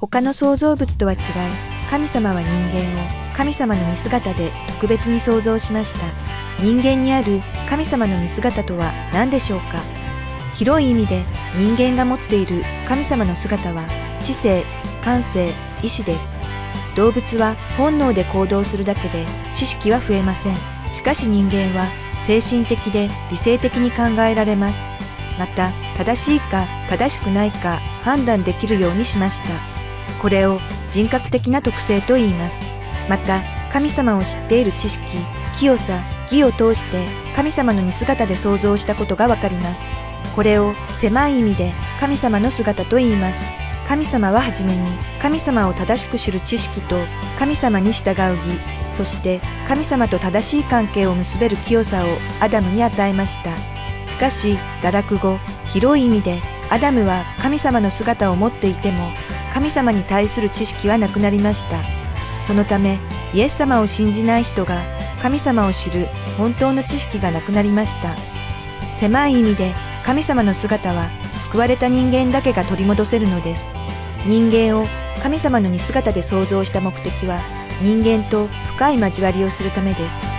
他の創造物とは違い、神様は人間を神様の似姿で特別に創造しました。人間にある神様の似姿とは何でしょうか？広い意味で人間が持っている神様の姿は知性、感性、意志です。動物は本能で行動するだけで知識は増えません。しかし人間は精神的で理性的に考えられます。また、正しいか正しくないか判断できるようにしました。これを人格的な特性と言います。また、神様を知っている知識、清さ、義を通して神様の似姿で創造したことがわかります。これを狭い意味で神様の姿と言います。神様ははじめに神様を正しく知る知識と神様に従う義、そして神様と正しい関係を結べる清さをアダムに与えました。しかし、堕落後、広い意味でアダムは神様の姿を持っていても、神様に対する知識はなくなりました。そのため、イエス様を信じない人が神様を知る本当の知識がなくなりました。狭い意味で神様の姿は救われた人間だけが取り戻せるのです。人間を神様の似姿で創造した目的は人間と深い交わりをするためです。